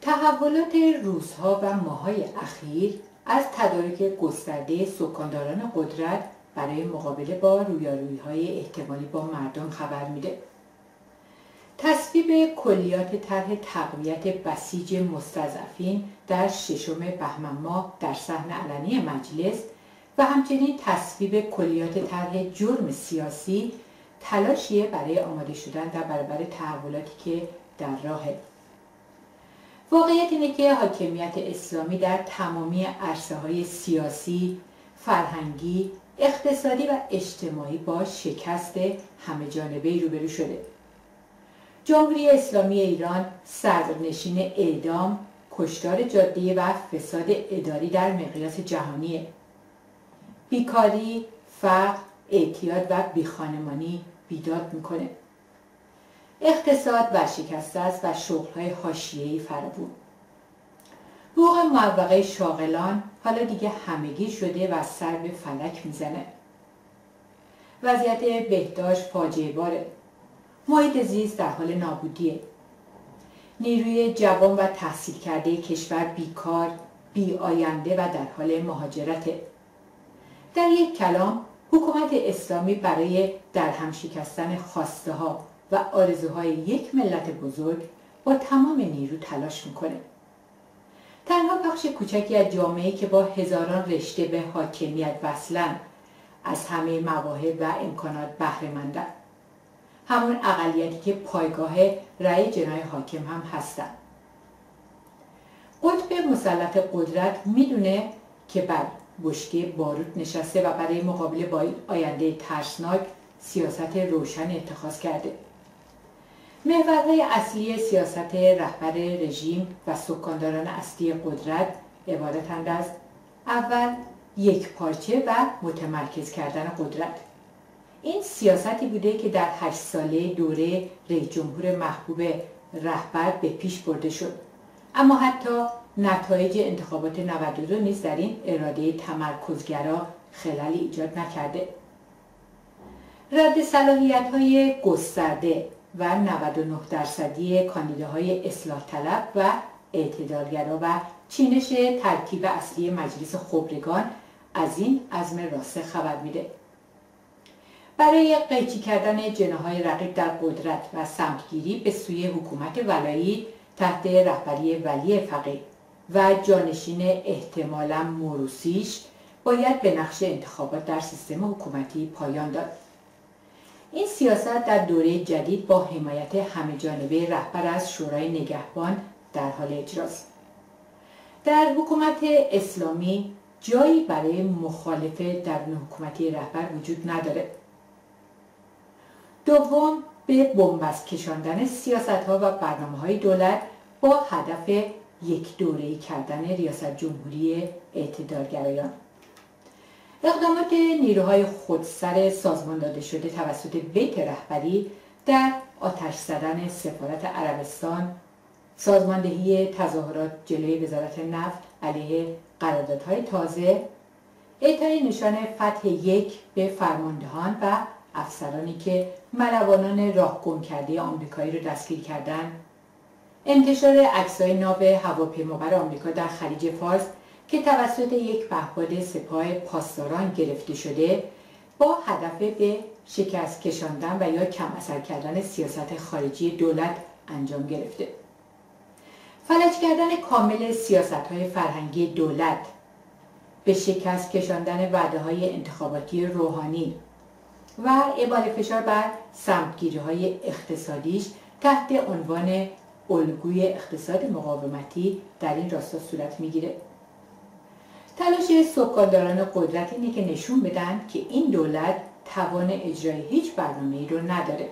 تحولات روزها و ماهای اخیر از تدارک گسترده سکانداران قدرت برای مقابله با رویارویی های احتمالی با مردم خبر میده. تصویب کلیات طرح تقویت بسیج مستضعفین در ششم بهمن ماه در صحن علنی مجلس و همچنین تصویب کلیات طرح جرم سیاسی تلاشیه برای آماده شدن در برابر تحولاتی که در راهه واقعیت اینه که حاکمیت اسلامی در تمامی عرصه های سیاسی، فرهنگی، اقتصادی و اجتماعی با شکست همه جانبه روبرو شده. جمهوری اسلامی ایران صدرنشین اعدام، کشتار جادی و فساد اداری در مقیاس جهانی بیکاری، فقر، اعتیاد و بیخانمانی بیداد می‌کنه. اقتصاد ورشکسته است و شغلهای حاشیه‌ای فراوون حقوق موقعه شاغلان حالا دیگه همگی شده و سر به فلک می‌زنه. وضعیت بهداشت فاجعه باره. محیط زیست در حال نابودیه. نیروی جوان و تحصیل کرده کشور بیکار بی آینده و در حال مهاجرته. در یک کلام حکومت اسلامی برای درهم شکستن خواسته ها. و آرزوهای یک ملت بزرگ با تمام نیرو تلاش می‌کنه. تنها بخش کوچکی از جامعه که با هزاران رشته به حاکمیت وصلن از همه مواهب و امکانات بهره مندن همون اقلیتی که پایگاه رأی جنای حاکم هم هستن. قطب مسلط قدرت می‌دونه که بر بشکه باروت نشسته و برای مقابله با آینده ترسناک سیاست روشن اتخاذ کرده. محورهای اصلی سیاست رهبر رژیم و سکانداران اصلی قدرت عبارتند از اول یک پارچه و متمرکز کردن قدرت. این سیاستی بوده که در هشت ساله دوره رئیس جمهور محبوب رهبر به پیش برده شد. اما حتی نتایج انتخابات 92 نیز در این اراده تمرکزگرا خلالی ایجاد نکرده. رد صلاحیت های گسترده و 99 درصدی کاندیداهای اصلاح طلب و اعتدالگرا و چینش ترکیب اصلی مجلس خبرگان از این عزم راسته خبر میده. برای قیچی کردن جناهای رقیب در قدرت و سمتگیری به سوی حکومت ولایی تحت رهبری ولی فقیه و جانشین احتمالا موروسیش باید به نقش انتخابات در سیستم حکومتی پایان داد. این سیاست در دوره جدید با حمایت همه جانبه رهبر از شورای نگهبان در حال اجراست. در حکومت اسلامی جایی برای مخالفه در حکومتی رهبر وجود نداره. دوم به بنبست کشاندن سیاست ها و برنامه های دولت با هدف یک دوره‌ای کردن ریاست جمهوری اعتدالگرایان. اقدامات نیروهای خودسر سازمان داده شده توسط بیت رهبری در آتش زدن سفارت عربستان سازماندهی تظاهرات جلوی وزارت نفت علیه قراردادهای تازه اعطای نشان فتح یک به فرماندهان و افسرانی که ملوانان راه گم کرده آمریکایی را دستگیر کردند انتشار عکسهای ناو هواپیمابر آمریکا در خلیج فارس که توسط یک پهپاد سپاه پاسداران گرفته شده با هدف به شکست کشاندن و یا کم اثر کردن سیاست خارجی دولت انجام گرفته. فلج کردن کامل سیاست های فرهنگی دولت به شکست کشاندن وعده های انتخاباتی روحانی و اعمال فشار بر سمتگیری های اقتصادیش تحت عنوان الگوی اقتصاد مقاومتی در این راستا صورت می‌گیره. تلاش سکانداران قدرت اینه که نشون بدن که این دولت توان اجرای هیچ برنامه ای رو نداره.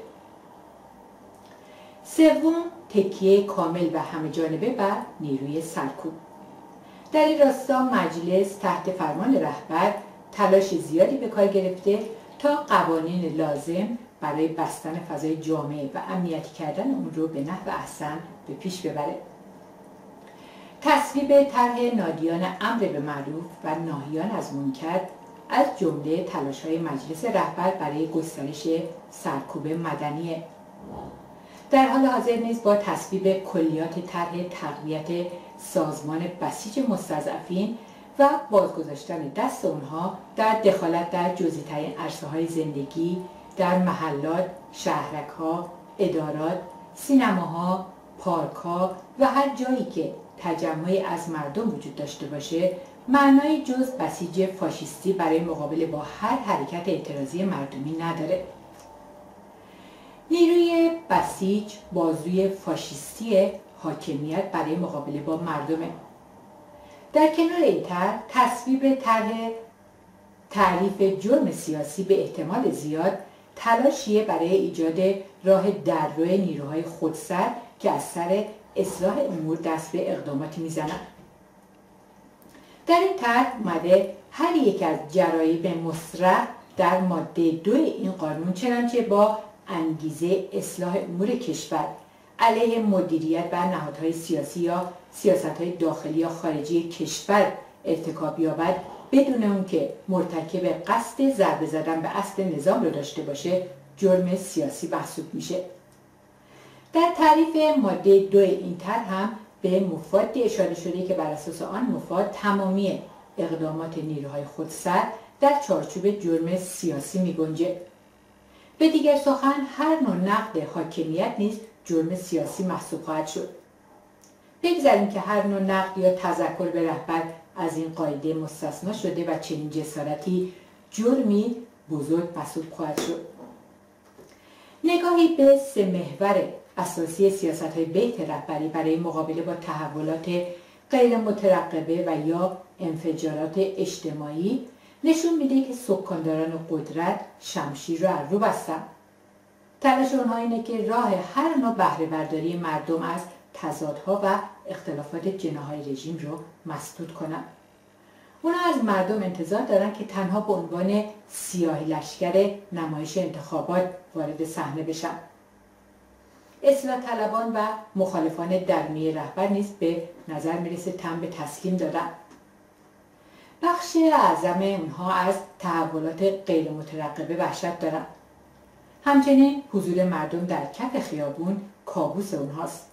سوم تکیه کامل و همه جانبه بر نیروی سرکوب. در این راستا مجلس تحت فرمان رهبر تلاش زیادی به کار گرفته تا قوانین لازم برای بستن فضای جامعه و امنیتی کردن اون رو به نحو احسن به پیش ببره. تصویب طرح نادیان امر به معروف و ناهیان از منکر از جمله تلاش های مجلس رهبر برای گسترش سرکوب مدنی در حال حاضر نیز با تصویب کلیات طرح تقویت سازمان بسیج مستضعفین و بازگذاشتن دست اونها در دخالت در جزئی ترین عرصه های زندگی در محلات، شهرک ها، ادارات، سینماها، پارک ها و هر جایی که تجمعی از مردم وجود داشته باشه معنای جز بسیج فاشیستی برای مقابله با هر حرکت اعتراضی مردمی نداره. نیروی بسیج بازوی فاشیستی حاکمیت برای مقابله با مردمه. در کنار این طرح تصویب طرح تعریف جرم سیاسی به احتمال زیاد تلاشیه برای ایجاد راه درروی نیروهای خودسر که از سر اصلاح امور دست به اقداماتی می‌زنند در این طرح اومده هر یک از جرایب مصرح در ماده دو این قانون چنانچه با انگیزه اصلاح امور کشور علیه مدیریت و نهادهای سیاسی یا سیاست های داخلی یا خارجی کشور ارتکاب یابد بدون اون که مرتکب قصد ضربه زدن به اصل نظام رو داشته باشه جرم سیاسی محسوب میشه. در تعریف ماده دو این طرح هم به مفادی اشاره شده که بر اساس آن مفاد تمامی اقدامات نیروهای خودسر در چارچوب جرم سیاسی می گنجه. به دیگر سخن هر نوع نقد حاکمیت نیز جرم سیاسی محسوب خواهد شد بگذاریم که هر نوع نقد یا تذکر به رهبر از این قاعده مستثنا شده و چنین جسارتی جرمی بزرگ محسوب خواهد شد نگاهی به سه محور اساسی سیاست های بیت رهبری برای مقابله با تحولات غیر مترقبه و یا انفجارات اجتماعی نشون میده که سکانداران قدرت شمشیر رو رو بستن. تلاش اونها اینه که راه هر نوع بهره برداری مردم از تضادها و اختلافات جناهای رژیم رو مسدود کنن. اونا از مردم انتظار دارن که تنها به عنوان سیاه لشکر نمایش انتخابات وارد صحنه بشن. اصلاح طلبان و مخالفان درمی رهبر نیز به نظر می‌رسه تن به تسلیم دادن بخش اعظم اونها از تحولات غیر مترقبه وحشت دارن. همچنین حضور مردم در کف خیابون کابوس اونهاست.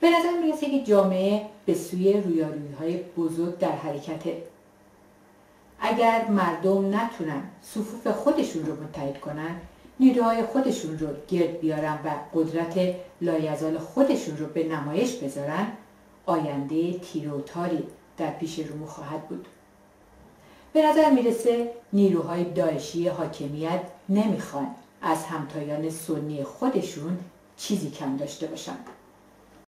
به نظر می‌رسه که جامعه به سوی رویارویی های بزرگ در حرکته. اگر مردم نتونن صفوف خودشون رو متحد کنن نیروهای خودشون رو گرد بیارن و قدرت لایزال خودشون رو به نمایش بذارن آینده تیروتاری در پیش رو خواهد بود. به نظر می‌رسه نیروهای داعشی حاکمیت نمی‌خوان از همتایان سنی خودشون چیزی کم داشته باشند.